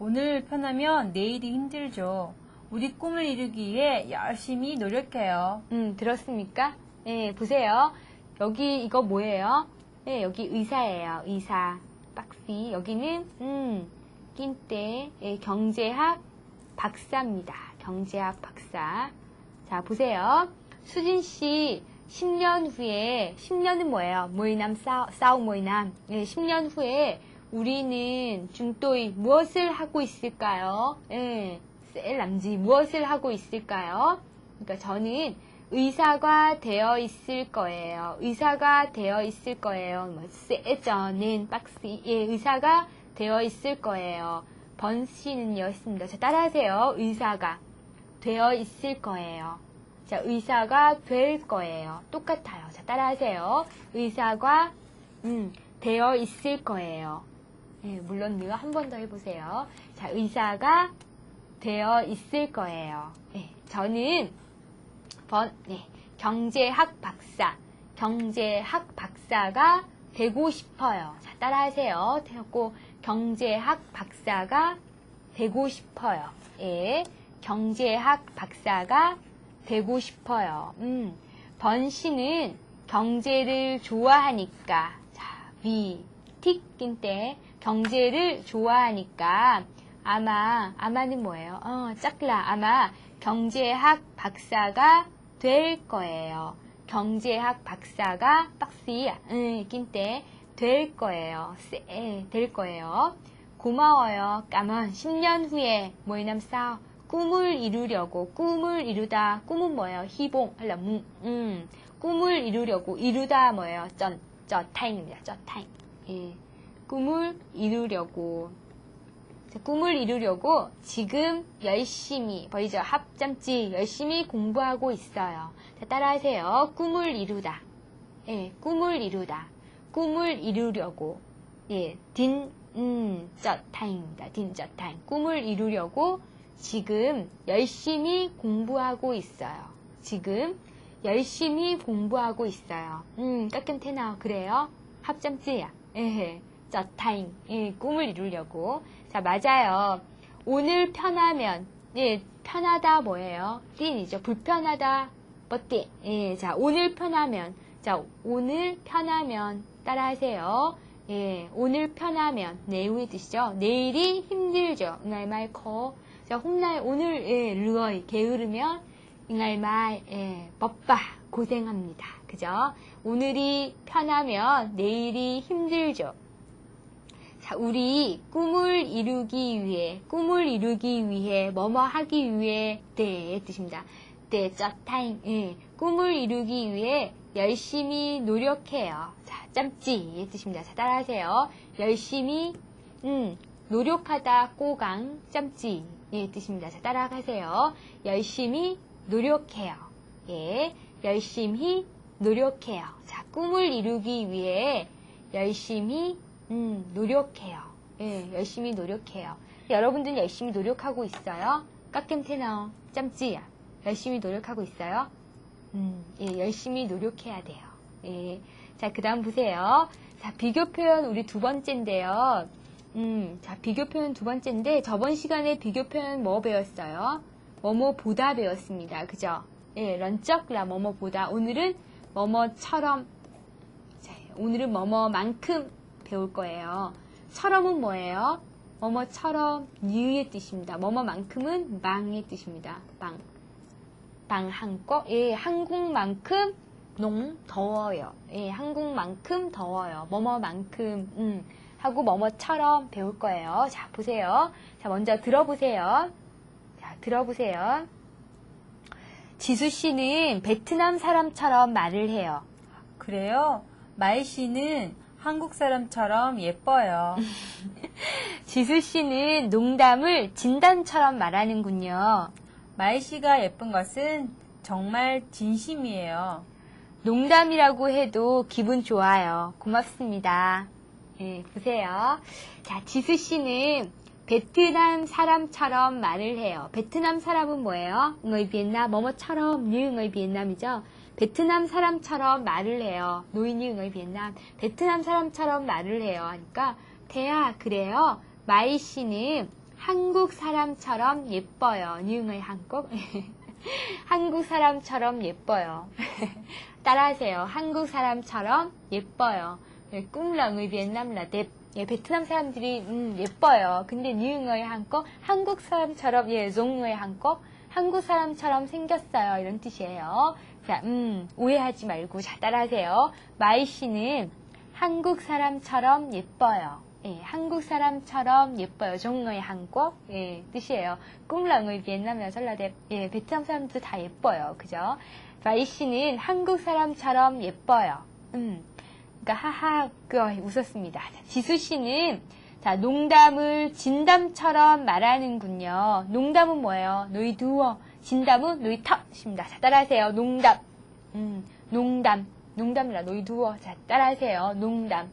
오늘 편하면 내일이 힘들죠. 우리 꿈을 이루기 위해 열심히 노력해요. 음, 들었습니까? 예, 보세요. 여기 이거 뭐예요? 예, 여기 의사예요. 의사. 박시. 여기는 음, 낀때 예, 경제학 박사입니다. 경제학 박사. 자, 보세요. 수진 씨 10년 후에 10년은 뭐예요? 모이남 싸우, 싸우 모이남. 예, 10년 후에 우리는 중도이 무엇을 하고 있을까요? 예, 셀람지 무엇을 하고 있을까요? 그러니까 저는 의사가 되어 있을 거예요. 의사가 되어 있을 거예요. 뭐, 세저는 박시, 예, 의사가 되어 있을 거예요. 번 씨는요, 했습니다. 자, 따라하세요. 의사가 되어 있을 거예요. 자, 의사가 될 거예요. 똑같아요. 자, 따라하세요. 의사가, 음, 되어 있을 거예요. 예, 물론 이거 한번 더 해보세요. 자, 의사가 되어 있을 거예요. 예, 저는 번, 네, 경제학 박사, 경제학 박사가 되고 싶어요. 자, 따라하세요. 되었고, 경제학 박사가 되고 싶어요. 예, 경제학 박사가 되고 싶어요. 음, 번 씨는 경제를 좋아하니까, 자, 위, 틱인 때, 경제를 좋아하니까, 아마, 아마는 뭐예요? 어, 짝라. 아마 경제학 박사가 될 거예요. 경제학 박사가 박시야. 응, 낀때 될 거예요. 쎄, 될 거예요. 고마워요. 까만 10년 후에 뭐이남 싸 꿈을 이루려고 꿈을 이루다 꿈은 뭐예요? 희봉 할라 음, 음 꿈을 이루려고 이루다 뭐예요? 전, 저 타임입니다. 저 타임. 예. 꿈을 이루려고 자, 꿈을 이루려고 지금 열심히 보이죠? 합점지 열심히 공부하고 있어요. 자, 따라하세요. 꿈을 이루다. 예, 꿈을 이루다. 꿈을 이루려고 예, 딘 음, 저 타임입니다. 딘 저 타임. 꿈을 이루려고 지금 열심히 공부하고 있어요. 지금 열심히 공부하고 있어요. 음, 까끔테나 그래요? 합점지야. 예, 저타임. 예, 꿈을 이루려고. 자, 맞아요. 오늘 편하면, 예, 편하다 뭐예요? 띵이죠. 불편하다, 뭐띵. 예, 자, 오늘 편하면. 자, 오늘 편하면. 따라하세요. 예, 오늘 편하면. 내일의 뜻이죠. 내일이 힘들죠. 날말 커. 자, 홈날, 오늘, 예, 르어이, 게으르면, 이날말, 예, 법바, 고생합니다. 그죠? 오늘이 편하면 내일이 힘들죠. 자, 우리 꿈을 이루기 위해, 꿈을 이루기 위해, 뭐뭐 하기 위해, 네, 뜻입니다. 네, 짜타임, 예, 꿈을 이루기 위해 열심히 노력해요. 자, 짬찌, 뜻입니다. 자, 따라하세요. 열심히, 음, 노력하다, 꼬강, 짬찌, 예, 뜻입니다. 자, 따라가세요. 열심히 노력해요. 예, 열심히 노력해요. 자, 꿈을 이루기 위해 열심히 음, 노력해요. 예, 열심히 노력해요. 여러분들은 열심히 노력하고 있어요? 깍템 테너 짬찌야. 열심히 노력하고 있어요? 음, 예, 열심히 노력해야 돼요. 예. 자, 그 다음 보세요. 자, 비교 표현 우리 두 번째인데요. 음, 자, 비교 표현 두 번째인데, 저번 시간에 비교 표현 뭐 배웠어요? 뭐뭐 보다 배웠습니다. 그죠? 예, 런쩍라 뭐뭐 보다. 오늘은 뭐뭐처럼, 자, 오늘은 뭐뭐만큼 배울 거예요. 처럼은 뭐예요? 뭐뭐처럼 니의 뜻입니다. 뭐뭐만큼은 망의 뜻입니다. 망. 방 한국, 예, 한국만큼 농 더워요. 예, 한국만큼 더워요. 뭐뭐만큼, 음, 하고 뭐뭐처럼 배울 거예요. 자, 보세요. 자, 먼저 들어보세요. 자, 들어보세요. 지수 씨는 베트남 사람처럼 말을 해요. 그래요? 마이 씨는 한국 사람처럼 예뻐요. 지수 씨는 농담을 진담처럼 말하는군요. 마이 씨가 예쁜 것은 정말 진심이에요. 농담이라고 해도 기분 좋아요. 고맙습니다. 예, 보세요. 자, 지수 씨는 베트남 사람처럼 말을 해요. 베트남 사람은 뭐예요? người Việt 뭐뭐처럼 như người Vietnam이죠. 베트남 사람처럼 말을 해요. 노인이 người Vietnam. 베트남 사람처럼 말을 해요. 하니까 태야 그래요. 마이 씨는 한국 사람처럼 예뻐요. người 한국. 한국 사람처럼 예뻐요. 따라하세요. 한국 사람처럼 예뻐요. 꿈랑의 베트남 라뎃. 예, 베트남 사람들이 음, 예뻐요. 근데 니응의 한국 한국 사람처럼 예, 종의 한국 한국 사람처럼 생겼어요. 이런 뜻이에요. 자, 음, 오해하지 말고 자 따라하세요. 마이 씨는 한국 사람처럼 예뻐요. 예, 한국 사람처럼 예뻐요. giống người Hàn Quốc 예, 뜻이에요. 꿈랑의 베트남 라설라뎃 예, 베트남 사람들 다 예뻐요. 그죠? 마이 씨는 한국 사람처럼 예뻐요. 음. 그러니까 하하 그 웃었습니다. 자, 지수 씨는 자 농담을 진담처럼 말하는군요. 농담은 뭐예요? nói đùa 진담은 nói thật입니다. 자 따라하세요. 농담 음, 농담 농담이라 nói đùa 자 따라하세요. 농담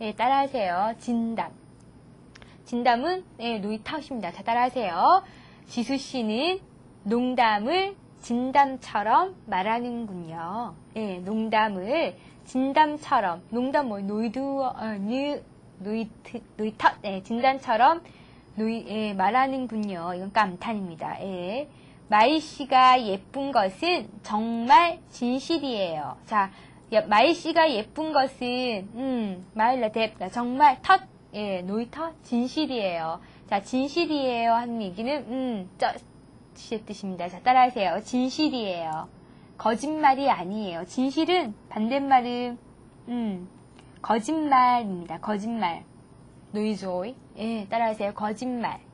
예 따라하세요. 진담 진담은 예 nói thật입니다. 자 따라하세요. 지수 씨는 농담을 진담처럼 말하는군요. 예 농담을 진담처럼 농담 뭐 nói đùa 어, như nói thật nói thật 네, 진담처럼 nói 예, 말하는군요. 이건 감탄입니다. 예. 마이 씨가 예쁜 것은 정말 진실이에요. 자, 마이 씨가 예쁜 것은 음, Mai là đẹp 정말 thật 예, nói thật 진실이에요. 자, 진실이에요 하는 얘기는 음, 저 시의 뜻입니다. 자, 따라하세요. 진실이에요. 거짓말이 아니에요. 진실은 반대말은 음, 거짓말입니다. 거짓말. nói dối. 예, 따라하세요. 거짓말.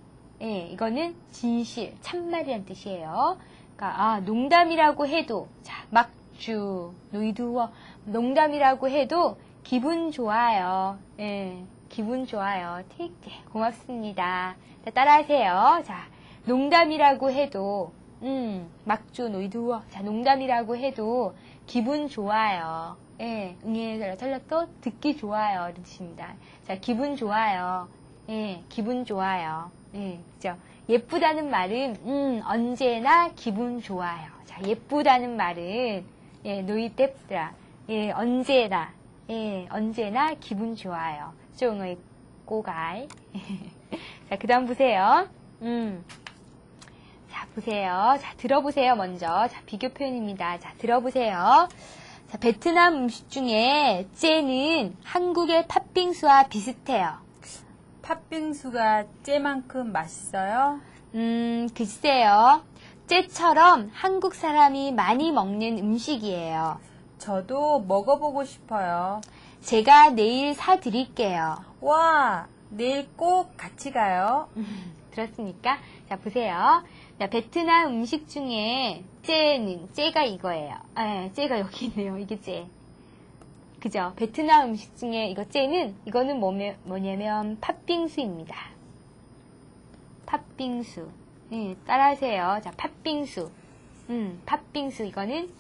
예, 이거는 진실, 참말이란 뜻이에요. 그러니까 아, 농담이라고 해도 자, 막주, 노이두어 농담이라고 해도 기분 좋아요. 예, 기분 좋아요. 틱, 고맙습니다. 자, 따라하세요. 자, 농담이라고 해도 음, 막주 노이두어. 자, 농담이라고 해도 기분 좋아요. 예, 응애 설라또 듣기 좋아요. 이런 뜻입니다. 자, 기분 좋아요. 예, 기분 좋아요. 예, 그죠? 예쁘다는 말은, 음, 언제나 기분 좋아요. 자, 예쁘다는 말은, 예, 노이뎁드라. 예, 언제나, 예, 언제나 기분 좋아요. 쫑의 꼬갈. 자, 그 다음 보세요. 음. 자, 보세요. 자, 들어보세요, 먼저. 자, 비교 표현입니다. 자, 들어보세요. 자, 베트남 음식 중에 째는 한국의 팥빙수와 비슷해요. 팥빙수가 째만큼 맛있어요? 음, 글쎄요. 째처럼 한국 사람이 많이 먹는 음식이에요. 저도 먹어보고 싶어요. 제가 내일 사드릴게요. 와, 내일 꼭 같이 가요. 들었습니까? 자, 보세요. 자, 베트남 음식 중에 째는, 째가 이거예요. 아, 째가 여기 있네요. 이게 째. 그죠? 베트남 음식 중에 이거 째는, 이거는 뭐며, 뭐냐면 팥빙수입니다. 팥빙수. 예, 따라하세요. 자, 팥빙수. 음, 팥빙수. 이거는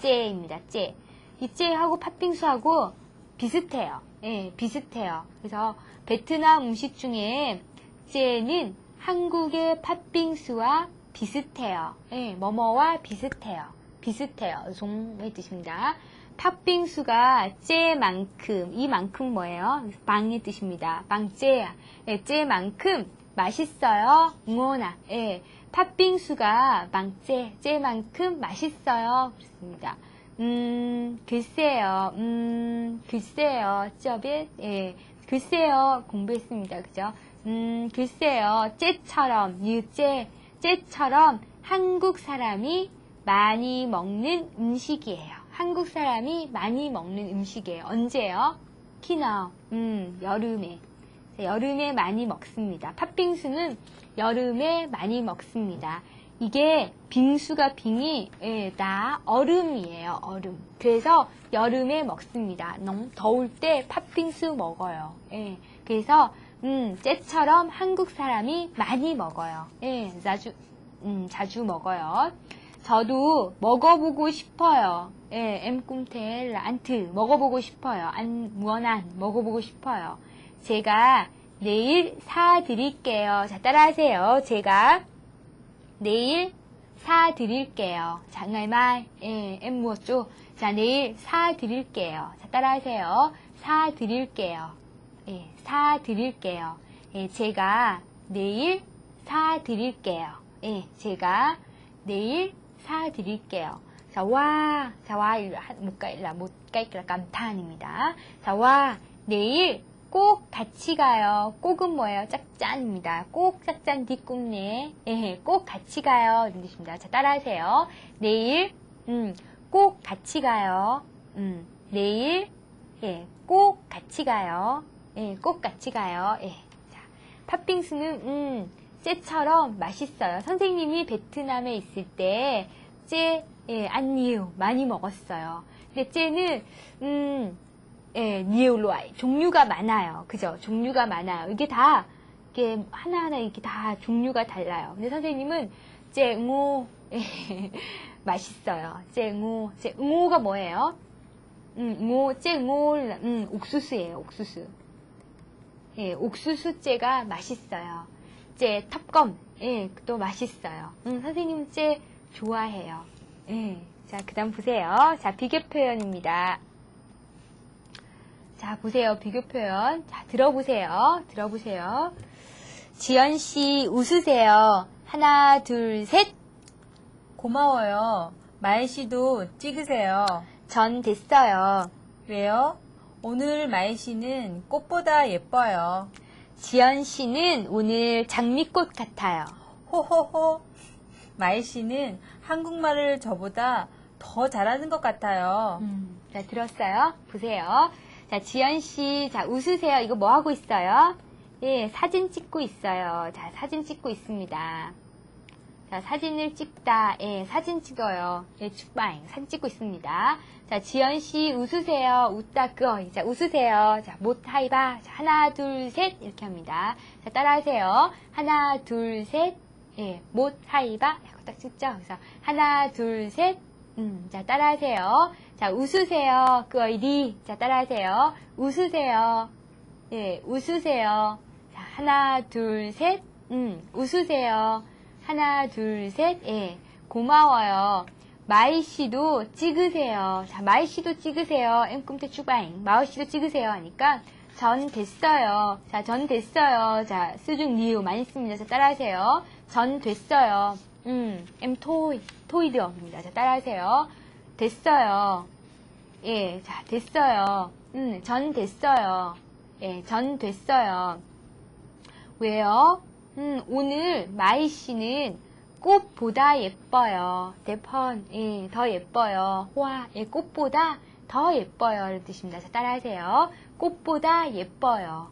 째입니다. 째. 이 째하고 팥빙수하고 비슷해요. 예, 비슷해요. 그래서 베트남 음식 중에 째는 한국의 팥빙수와 비슷해요. 예, 뭐뭐와 비슷해요. 비슷해요. 종의 뜻입니다. 팥빙수가 째만큼, 이만큼 뭐예요? 빵의 뜻입니다. 빵째야. 예, 째만큼 맛있어요. 응원아. 예, 팥빙수가 빵째, 째만큼 맛있어요. 그렇습니다. 음, 글쎄요. 음, 글쎄요. 쩌빗, 예, 글쎄요. 공부했습니다. 그죠? 음, 글쎄요. 째처럼, 유째, 째처럼 한국 사람이 많이 먹는 음식이에요. 한국 사람이 많이 먹는 음식이에요. 언제요? 키나, 음, 여름에. 여름에 많이 먹습니다. 팥빙수는 여름에 많이 먹습니다. 이게 빙수가 빙이 예, 다 얼음이에요. 얼음. 그래서 여름에 먹습니다. 너무 더울 때 팥빙수 먹어요. 예, 그래서 음, 째처럼 한국 사람이 많이 먹어요. 예, 자주 음, 자주 먹어요. 저도 먹어보고 싶어요. 예, 엠꿈텔 안트 먹어보고 싶어요. 안 무언한 먹어보고 싶어요. 제가 내일 사드릴게요. 자, 따라하세요. 제가 내일 사드릴게요. 자, ngày 예, mua 줘. 자, 내일 사드릴게요. 자, 따라하세요. 사드릴게요. 예, 사드릴게요. 예, 제가 내일 사드릴게요. 예, 제가 내일 사드릴게요. 자, 와, 자, 와, một cái là một cách là 감탄입니다. 자, 와, 내일 꼭 같이 가요. 꼭은 뭐예요? 짝짠입니다. 꼭 짝짠 뒷꿈네. 예, 꼭 같이 가요. 이런 뜻입니다. 자, 따라하세요. 내일, 음, 꼭 같이 가요. 음, 내일, 예, 꼭 같이 가요. 예, 꼭 같이 가요. 예. 자, 팥빙수는, 음, 쟤처럼 맛있어요. 선생님이 베트남에 있을 때, 쟤, 예, 안니우 많이 먹었어요. 근데 쟤는, 음, 예, 니울로아이 종류가 많아요. 그죠? 종류가 많아요. 이게 다 이게 하나하나 이렇게 다 종류가 달라요. 근데 선생님은 쨍오 예, 맛있어요. 쨍오 쨍오가 뭐예요? 음, 오 쨍오 음, 옥수수예요. 옥수수. 예, 옥수수째가 맛있어요. 째 텁검 예, 또 맛있어요. 음, 선생님 째 좋아해요. 예. 자, 그다음 보세요. 자, 비교 표현입니다. 자, 보세요. 비교 표현. 자, 들어보세요. 들어보세요. 지연 씨, 웃으세요. 하나, 둘, 셋. 고마워요. 마이 씨도 찍으세요. 전 됐어요. 왜요? 오늘 마이 씨는 꽃보다 예뻐요. 지연 씨는 오늘 장미꽃 같아요. 호호호. 마이 씨는 한국말을 저보다 더 잘하는 것 같아요. 음, 자, 들었어요? 보세요. 자, 지연 씨, 자, 웃으세요. 이거 뭐 하고 있어요? 예, 사진 찍고 있어요. 자, 사진 찍고 있습니다. 자, 사진을 찍다. 예, 사진 찍어요. 예, 축방. 사진 찍고 있습니다. 자, 지연 씨, 웃으세요. 웃다, 끄어. 자, 웃으세요. 자, 못 하이바. 자, 하나, 둘, 셋. 이렇게 합니다. 자, 따라하세요. 하나, 둘, 셋. 예, 못 하이바. 하고 딱 찍죠. 그래서 하나, 둘, 셋. 음, 자, 따라하세요. 자, 웃으세요. Cười đi? 자, 따라하세요. 웃으세요. 예, 웃으세요. 자, 하나, 둘, 셋. 음, 웃으세요. 하나, 둘, 셋. 예, 고마워요. 마이 씨도 찍으세요. 자, 마이 씨도 찍으세요. Em cũng thế chụp ảnh. 마이 씨도 찍으세요. 하니까 전 됐어요. 자, 전 됐어요. 자, sử dụng nhiều 많이 씁니다. 자, 따라하세요. 전 됐어요. 음, em thôi, thôi được입니다. 자, 따라하세요. 됐어요. 예, 자, 됐어요. 음, 전 됐어요. 예, 전 됐어요. 왜요? 음, 오늘 마이 씨는 꽃보다 예뻐요. đẹp hơn, 예, 더 예뻐요. 와, 예, 꽃보다 더 예뻐요. 이런 뜻입니다. 자, 따라하세요. 꽃보다 예뻐요.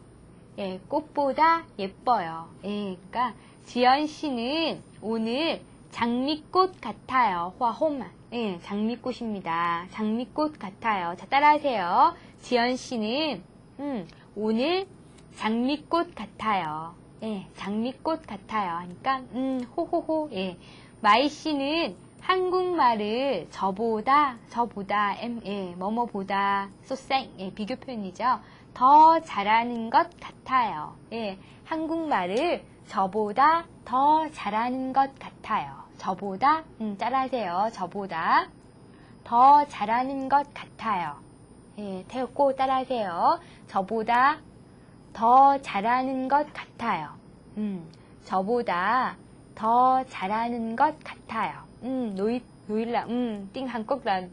예, 꽃보다 예뻐요. 예, 그러니까 지연 씨는 오늘 장미꽃 같아요. 화호마. 예, 장미꽃입니다. 장미꽃 같아요. 자, 따라하세요. 지연 씨는 음, 오늘 장미꽃 같아요. 예, 장미꽃 같아요. 하니까 음, 호호호. 예. 마이 씨는 한국말을 저보다, 저보다, M, 예, 뭐뭐보다, so sánh, 예, 비교 표현이죠. 더 잘하는 것 같아요. 예, 한국말을 저보다 더 잘하는 것 같아요. 저보다, 음, 따라하세요. 저보다 더 잘하는 것 같아요. 예, 태우고 따라하세요. 저보다 더 잘하는 것 같아요. 음, 저보다 더 잘하는 것 같아요. 음, 노이, 노일라, 음, 띵 한국 là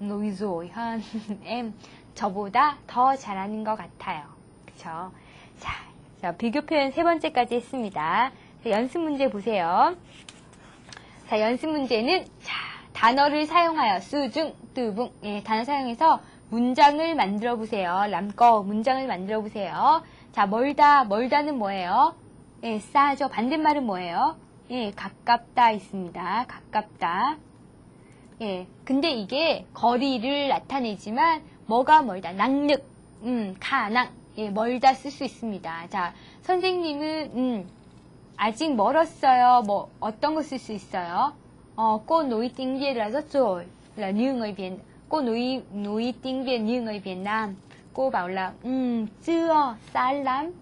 nói rồi hơn em. 저보다 더 잘하는 것 같아요. 그쵸? 자, 자, 비교 표현 세 번째까지 했습니다. 자, 연습 문제 보세요. 자, 연습 문제는, 자, 단어를 사용하여, 수중, 뜨붕, 예, 단어 사용해서 문장을 만들어 보세요. 람꺼, 문장을 만들어 보세요. 자, 멀다, 멀다는 뭐예요? 예, 싸죠. 반대말은 뭐예요? 예, 가깝다 있습니다. 가깝다. 예, 근데 이게 거리를 나타내지만 뭐가 멀다, 낭력, 음, 가낭, 예, 멀다 쓸 수 있습니다. 자, 선생님은 음, 아직 멀었어요. 뭐 어떤 거 쓸 수 있어요? 어, là rất rồi, là như người Việt. Cô nổi nổi tiếng Việt 음, chưa, 쌀 lắm.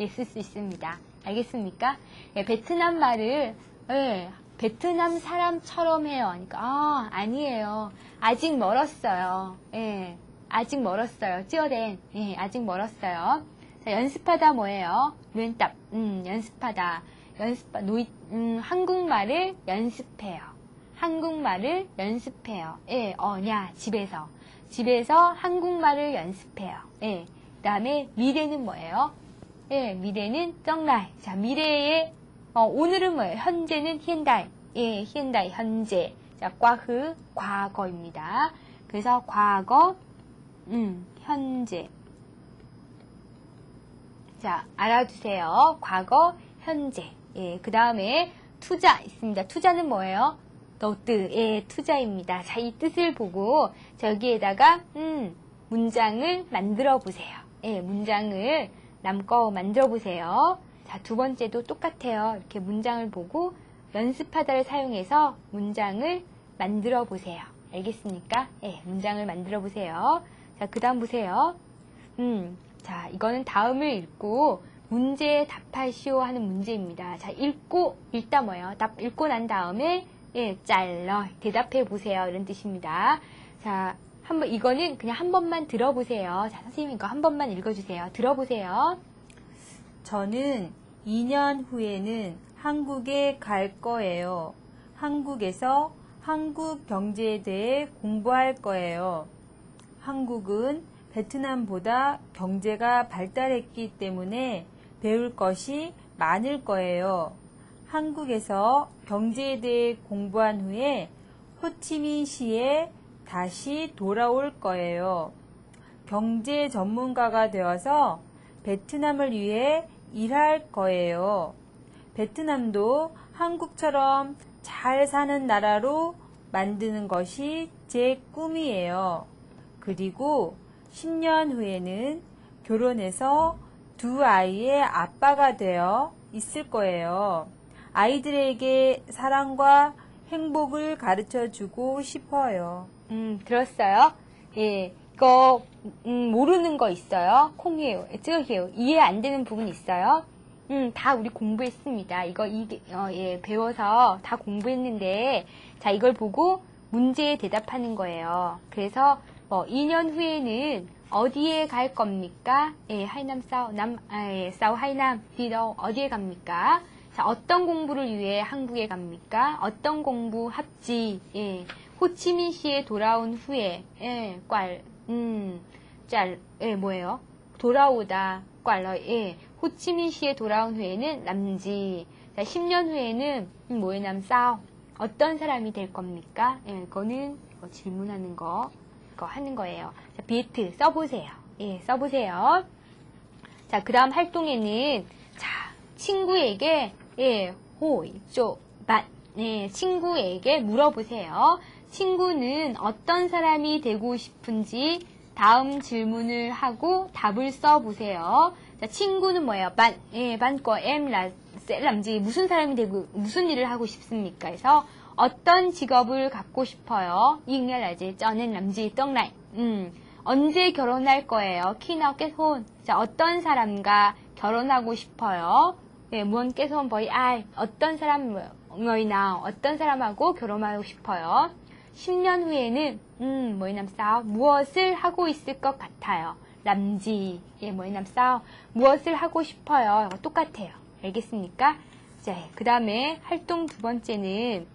예, 쓸 수 있습니다. 알겠습니까? 예, 베트남 말을 예, 베트남 사람처럼 해요. 그러니까 아, 아니에요. 아직 멀었어요. 예. 아직 멀었어요. 찌어댄. 예, 아직 멀었어요. 자, 연습하다 뭐예요? 렌답. 음, 연습하다. 연습, 노이, 음, 한국말을 연습해요. 한국말을 연습해요. 예, 어냐, 집에서. 집에서 한국말을 연습해요. 예. 그 다음에 미래는 뭐예요? 예, 미래는 정날. 자, 미래의, 어, 오늘은 뭐예요? 현재는 현달. 예, 현달, 현재. 자, 과흐, 과거입니다. 그래서 과거, 음, 현재. 자, 알아두세요. 과거, 현재. 예, 그 다음에 투자 있습니다. 투자는 뭐예요? 예, 투자입니다. 자, 이 뜻을 보고, 자, 여기에다가, 음, 문장을 만들어 보세요. 예, 문장을 남거 만들어 보세요. 자, 두 번째도 똑같아요. 이렇게 문장을 보고, 연습하다를 사용해서 문장을 만들어 보세요. 알겠습니까? 예, 문장을 만들어 보세요. 자, 그 다음 보세요. 음, 자, 이거는 다음을 읽고 문제에 답하시오 하는 문제입니다. 자, 읽고, 읽다 뭐예요? 답, 읽고 난 다음에, 예, 잘러, 대답해 보세요. 이런 뜻입니다. 자, 한번, 이거는 그냥 한 번만 들어보세요. 자, 선생님 이거 한 번만 읽어주세요. 들어보세요. 저는 2년 후에는 한국에 갈 거예요. 한국에서 한국 경제에 대해 공부할 거예요. 한국은 베트남보다 경제가 발달했기 때문에 배울 것이 많을 거예요. 한국에서 경제에 대해 공부한 후에 호치민시에 다시 돌아올 거예요. 경제 전문가가 되어서 베트남을 위해 일할 거예요. 베트남도 한국처럼 잘 사는 나라로 만드는 것이 제 꿈이에요. 그리고 10년 후에는 결혼해서 두 아이의 아빠가 되어 있을 거예요. 아이들에게 사랑과 행복을 가르쳐 주고 싶어요. 음, 들었어요? 예, 이거, 음, 모르는 거 있어요? 콩이에요, 쯔어해요. 이해 안 되는 부분 있어요? 음, 다 우리 공부했습니다. 이거, 이게, 어, 예, 배워서 다 공부했는데, 자, 이걸 보고 문제에 대답하는 거예요. 그래서, 뭐, 2년 후에는 어디에 갈 겁니까? 예, 하이남 싸우, 남, 아, 예, 싸우 하이남, 디더, 어디에 갑니까? 자, 어떤 공부를 위해 한국에 갑니까? 어떤 공부 합지, 예, 호치민시에 돌아온 후에, 예, 꽐, 음, 짤, 예, 뭐예요? 돌아오다, 꽐러, 예, 호치민시에 돌아온 후에는 남지, 자, 10년 후에는 음, 뭐에 남 싸우, 어떤 사람이 될 겁니까? 예, 이거는 이거 질문하는 거, 이거 하는 거예요. 자, 비에트 써보세요. 예, 써보세요. 자, 그 다음 활동에는, 자, 친구에게, 예, 호이, 쪼, 밭, 예, 친구에게 물어보세요. 친구는 어떤 사람이 되고 싶은지 다음 질문을 하고 답을 써보세요. 자, 친구는 뭐예요? 반, 예, 반거 sẽ làm gì? 무슨 사람이 되고 무슨 일을 하고 싶습니까? 그래서 어떤 직업을 갖고 싶어요? làm gì tương lai. 음, 언제 결혼할 거예요? kết hôn? 자, 어떤 사람과 결혼하고 싶어요? 예, hôn với ai? 어떤 사람, nào? 어떤 사람하고 결혼하고 싶어요? 10년 후에는 음, 뭐이 sao? 무엇을 하고 있을 것 같아요. gì? 예, 뭐이 sao? 무엇을 하고 싶어요. 똑같아요. 알겠습니까? 자, 그 다음에 활동 두 번째는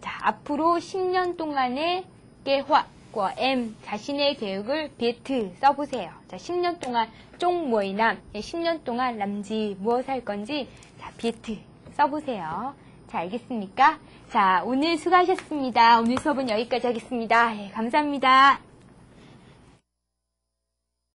자, 앞으로 10년 동안의 계획 과 M 자신의 계획을 비트 써보세요. 자, 10년 동안 쫑모이남, 예, 10년 동안 람지 무엇 할 건지 자, 비트 써보세요. 자, 알겠습니까? 자, 오늘 수고하셨습니다. 오늘 수업은 여기까지 하겠습니다. 예, 감사합니다.